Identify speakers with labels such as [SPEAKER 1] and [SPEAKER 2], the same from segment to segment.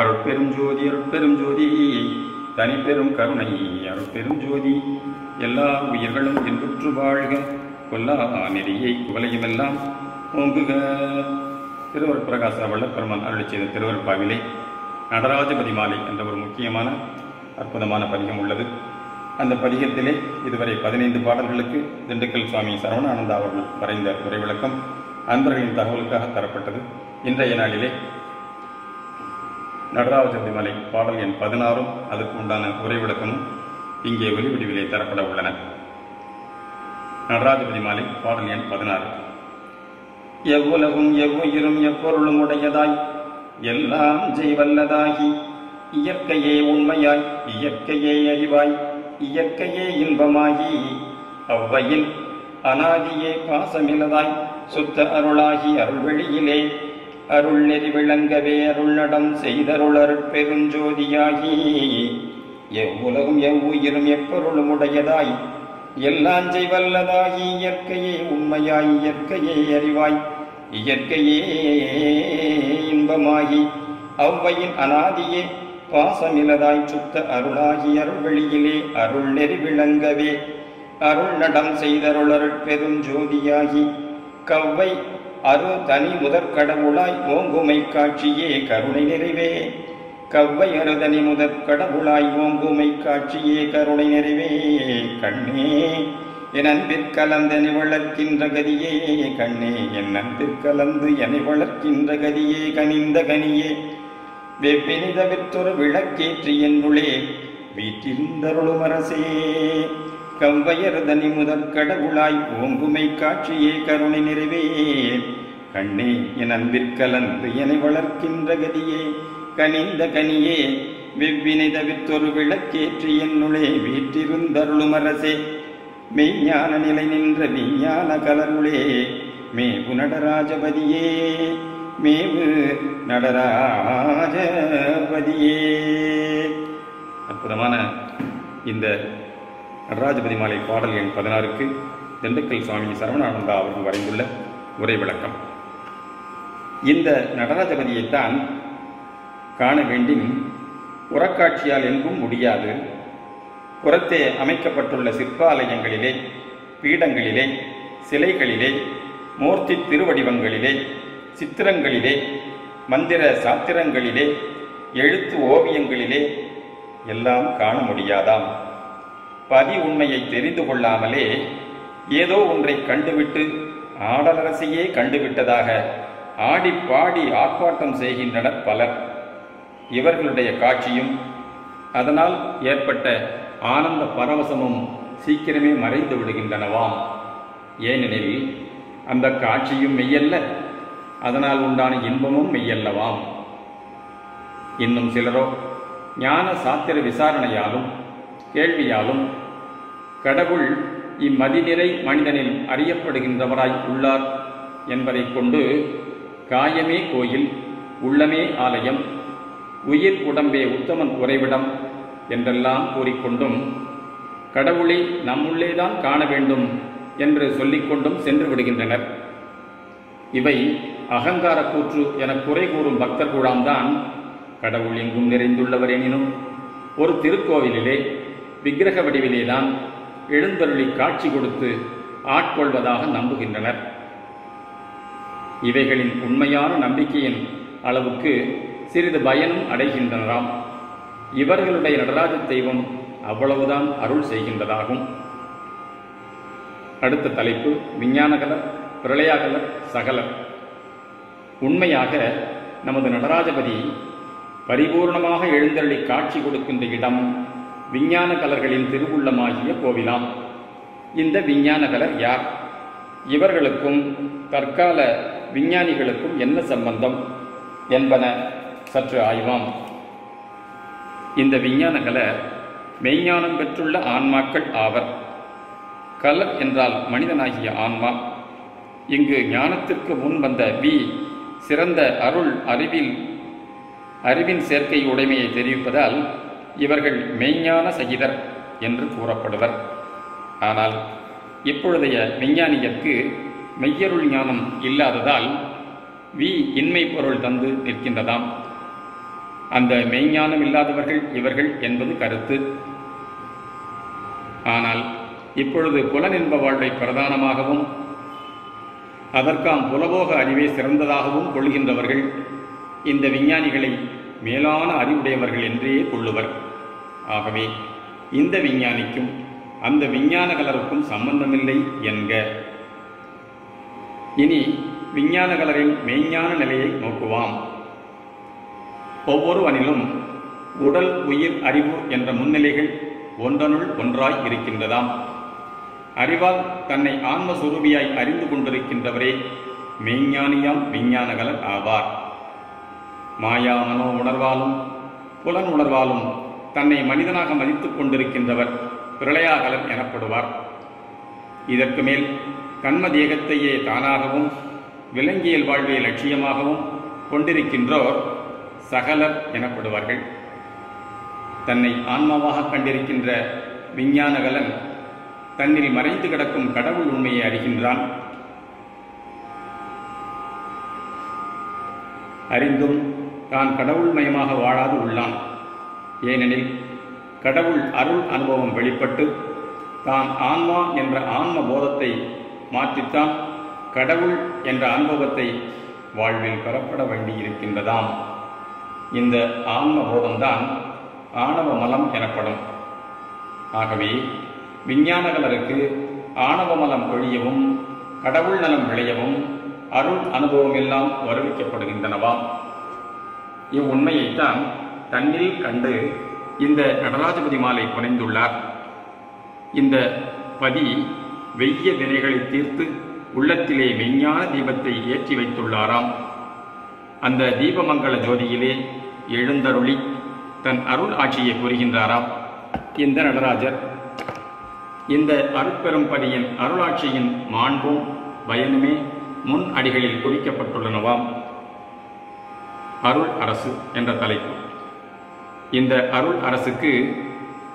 [SPEAKER 1] அருட்பெரும் ஜோதி அருட்பெரும் ஜோதி தனிப்பெரும் கருணை அருட்பெரும் ஜோதி எல்லா உயிர்களும் இன்புற்று வாழ்க. கொல்லா நெறியை குவலையுமெல்லாம் ஓங்குக. திருவர் பிரகாச வல்லப்பெருமான் அருளை செய்த திருவருப்பாவிலே நடராஜபதி மாலை என்ற ஒரு முக்கியமான அற்புதமான பதிகம் உள்ளது. அந்த பதிகத்திலே இதுவரை பதினைந்து பாடல்களுக்கு திண்டுக்கல் சுவாமி சரவணானந்தா அவர்கள் வரைந்த உரை விளக்கம் அன்பர்களின் தகவலுக்காக தரப்பட்டது. இன்றைய நாளிலே நடராஜபதி மலை பாடல் எண் பதினாறும் அதுக்கு உண்டான உரை விளக்கமும் இங்கே ஒலிவடிவிலே தரப்பட உள்ளன. நடராஜபதி மாலை பாடல் எண் பதினாறு. எவ்வுலகும் எவ்வுயிரும் எப்பொருளும் உடையதாய் எல்லாம் ஜெய்வல்லதாகி இயற்கையே உண்மையாய் இயற்கையே அறிவாய் இயற்கையே இன்பமாகி அவ்வையில் அனாதியே பாசமில்லதாய் சுத்த அருளாகி அருள்வெளியிலே அருள் நெறி விளங்கவே அருள்நடம் செய்தருளர் பெருஞ்சோதியாகி. எவ்வுலகும் எவ்வுயிரும் எப்பொருளும் உடையதாய். எல்லாஞ்சை வல்லதாகி இயற்கையே உண்மையாய் இயற்கையே அறிவாய். இயற்கையே இன்பமாகி. அவ்வையின் அனாதியே பாசமிலதாய் சுத்த அருளாகி அருள்வெளியிலே அருள் நெறி விளங்கவே. அருள் நடம் செய்தருளர் பெருஞ்சோதியாகி. கவ்வை அரு தனி முதற் கடவுளாய் ஓங்குமை காட்சியே கருணை நிறைவே. கவ்வை அருதனி முதற் கடவுளாய் ஓங்குமை காட்சியே கருணை நிறைவே. கண்ணே என் அன்பிற்கலந்தனை வளர்க்கின்ற கதியே. கண்ணே என் அன்பிற்கலந்து என வளர்க்கின்ற கதியே. கனிந்த கனியே வெவ்வினித விற்றொரு விளக்கேற்றி என்னுளே. வீற்றிருந்தருளும் அரசே கவ்வையருதனி முதற் கடவுளாய் ஓங்குமை காட்சியே கருணை நிறைவே. கண்ணே என் அன்பிற்கலந்து என வளர்க்கின்ற கதியே கனிந்த கனியே வெவ்வினை தவிர்த்தொரு விளக்கேற்றி என்னுளே வீற்றிருந்தருளுமரசே. மெய்ஞான நிலை நின்ற விஞ்ஞான கலருளே மேவு நடராஜபதியே மேவு நடராஜபதியே. அற்புதமான இந்த நடராஜபதி மாலை பாடல் எண் பதினாறுக்கு திண்டுக்கல் சுவாமி சரவணானந்தா அவர்கள் வரைந்துள்ள உரை விளக்கம். இந்த நடராஜபதியைத்தான் காண வேண்டும் உரக்காட்சியால் எங்கும் முடியாது. புறத்தே அமைக்கப்பட்டுள்ள சிற்பாலயங்களிலே பீடங்களிலே சிலைகளிலே மூர்த்தி திருவடிவங்களிலே சித்திரங்களிலே மந்திர சாத்திரங்களிலே எழுத்து ஓவியங்களிலே எல்லாம் காண முடியாதாம். பதி உண்மையை தெரிந்து கொள்ளாமலே ஏதோ ஒன்றை கண்டுவிட்டு ஆடலரசையே கண்டுவிட்டதாக ஆடி பாடி ஆர்ப்பாட்டம் செய்கின்றனர் பலர். இவர்களுடைய காட்சியும் அதனால் ஏற்பட்ட ஆனந்த பரவசமும் சீக்கிரமே மறைந்து விடுகின்றனவாம். ஏனெனில் அந்த காட்சியும் மெய்யல்ல அதனால் உண்டான இன்பமும் மெய்யல்லவாம். இன்னும் சிலரோ ஞான சாத்திர விசாரணையாலும் கேள்வியாலும் கடவுள் இம்மதிநிறை மனிதனில் அறியப்படுகின்றவராய் உள்ளார் என்பதை கொண்டு காயமே கோயில் உள்ளமே ஆலயம் உயிர் உடம்பே உத்தமன் உறைவிடம் என்றெல்லாம் கூறிக்கொண்டும் கடவுளை நம்முள்ளேதான் காண வேண்டும் என்று சொல்லிக்கொண்டும் சென்று விடுகின்றனர். இவை அகங்கார கூற்று என குறை கூறும் பக்தர் கூடாம்தான் கடவுள் எங்கும் நிறைந்துள்ளவர் எனினும் ஒரு திருக்கோவிலிலே விக்கிரக வடிவிலேதான் எழுந்தருளி காட்சி கொடுத்து ஆட்கொள்வதாக நம்புகின்றனர். இவைகளின் உண்மையான நம்பிக்கையின் அளவுக்கு சிறிது பயனும் அடைகின்றனராம். இவர்களுடைய நடராஜ தெய்வம் அவ்வளவுதான் அருள் செய்கின்றதாகும். அடுத்த தலைப்பு விஞ்ஞானகலர் பிரளயாகலர் சகலர். உண்மையாக நமது நடராஜபதி பரிபூர்ணமாக எழுந்தருளி காட்சி கொடுக்கின்ற இடம் விஞ்ஞான கலர்களின் திருவுள்ளமாகிய கோவிலாம். இந்த விஞ்ஞான கலர் யார்? இவர்களுக்கும் தற்கால விஞ்ஞானிகளுக்கும் என்ன சம்பந்தம் என்பன சற்று ஆய்வாம். இந்த விஞ்ஞான கலர் மெய்ஞானம் பெற்றுள்ள ஆன்மாக்கள் ஆவர். கலர் என்றால் மனிதனாகிய ஆன்மா. இங்கு ஞானத்திற்கு முன் வந்த வி சிறந்த அருள் அறிவில் அறிவின் சேர்க்கை உடைமையை தெரிவிப்பதால் இவர்கள் மெய்ஞான சகிதர் என்று கூறப்படுவர். ஆனால் இப்பொழுதைய விஞ்ஞானியற்கு மெய்யருள் ஞானம் இல்லாததால் வி இன்மை பொருள் தந்து நிற்கின்றதாம். அந்த மெய்ஞானம் இல்லாதவர்கள் இவர்கள் என்பது கருத்து. ஆனால் இப்பொழுது புலனின்ப வாழ்வை பிரதானமாகவும் அதற்காம் புலபோக அறிவே சிறந்ததாகவும் கொள்கின்றவர்கள் இந்த விஞ்ஞானிகளை மேலான அறிவுடையவர்கள் என்றே கொள்ளுவர். ஆகவே இந்த விஞ்ஞானிக்கும் அந்த விஞ்ஞான கலருக்கும் சம்பந்தமில்லை என்க. இனி விஞ்ஞான கலரின் மெய்ஞான நிலையை நோக்குவாம். ஒவ்வொருவனிலும் உடல் உயிர் அறிவு என்ற முன்னிலைகள் ஒன்றனுள் ஒன்றாய் இருக்கின்றதாம். அறிவால் தன்னை ஆன்மஸ்வரூபியாய் அறிந்து கொண்டிருக்கின்றவரே மெய்ஞானியாம் விஞ்ஞானகலர் ஆவார். மாயா மனோ உணர்வாலும் புலன் உணர்வாலும் தன்னை மனிதனாக மதித்துக் கொண்டிருக்கின்றவர் பிரளயாகலன் எனப்படுவார். இதற்கு மேல் கண்ம தேகத்தையே தானாகவும் விலங்கியல் வாழ்வை லட்சியமாகவும் கொண்டிருக்கின்றோர் சகலர் எனப்படுவார்கள். தன்னை ஆன்மாவாக கண்டிருக்கின்ற விஞ்ஞானகலன் தன்னில் மறைந்து கிடக்கும் கடவுள் உண்மையை அறிகின்றான். அறிந்தும் தான் கடவுள் மயமாக வாழாது உள்ளான். ஏனெனில் கடவுள் அருள் அனுபவம் வெளிப்பட்டு தான் ஆன்மா என்ற ஆன்ம போதத்தை மாற்றித்தான் கடவுள் என்ற அனுபவத்தை வாழ்வில் பெறப்பட வேண்டியிருக்கின்றதாம். இந்த ஆன்ம போதம்தான் ஆணவ மலம் எனப்படும். ஆகவே விஞ்ஞானகலருக்கு ஆணவ மலம் ஒழியவும் கடவுள் நலம் விளையவும் அருள் அனுபவம் எல்லாம் வருவிக்கப்படுகின்றனவாம். இவ்வுண்மையைத்தான் தன்னில் கண்டு இந்த நடராஜபதி மாலை புனைந்துள்ளார் இந்த பதி வெய்ய வினைகளை தீர்த்து உள்ளத்திலே மெய்ஞான தீபத்தை ஏற்றி வைத்துள்ளாராம். அந்த தீபமங்கல ஜோதியிலே எழுந்தருளி தன் அருள் ஆட்சியை புரிகின்றாராம் இந்த நடராஜர் இந்த அருட்பெரும் பதியின் அருளாட்சியின் மாண்பும் பயனுமே முன் அடிகளில் குறிக்கப்பட்டுள்ளனவாம் அருள் அரசு என்ற தலைப்பு. இந்த அருள் அரசுக்கு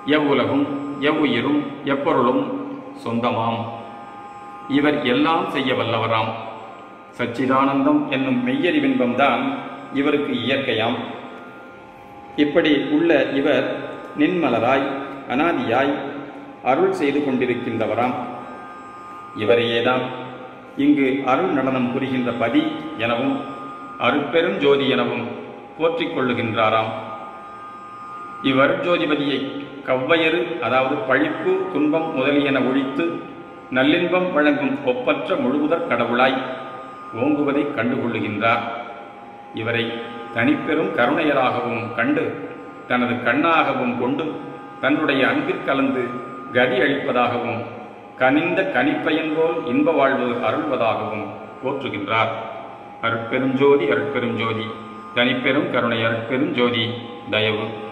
[SPEAKER 1] எவ்வுலகும் எவ்வுயிரும் எப்பொருளும் சொந்தமாம். இவர் எல்லாம் செய்ய வல்லவராம். சச்சிதானந்தம் என்னும் மெய்யறிவின்பம்தான் இவருக்கு இயற்கையாம். இப்படி உள்ள இவர் நின்மலராய் அனாதியாய் அருள் செய்து கொண்டிருக்கின்றவராம். இவரையேதான் இங்கு அருள் நடனம் புரிகின்ற பதி எனவும் அருட்பெரும் ஜோதி எனவும் போற்றிக் கொள்ளுகின்றாராம். இவ்வருட்ஜோதிபதியை கவ்வயறு அதாவது பழிப்பு துன்பம் முதலியன ஒழித்து நல்லின்பம் வழங்கும் ஒப்பற்ற முழுமுதற் கடவுளாய் ஓங்குவதை கண்டுகொள்ளுகின்றார். இவரை தனிப்பெரும் கருணையராகவும் கண்டு தனது கண்ணாகவும் கொண்டு தன்னுடைய அன்பிற் கலந்து கதி அளிப்பதாகவும் கனிந்த கனிப்பயன்போல் இன்ப வாழ்வு அருள்வதாகவும் போற்றுகின்றார். அருட்பெரும் ஜோதி அருட்பெரும் ஜோதி தனிப்பெரும் கருணை அருட்பெரும் ஜோதி தயவு.